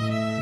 mm you.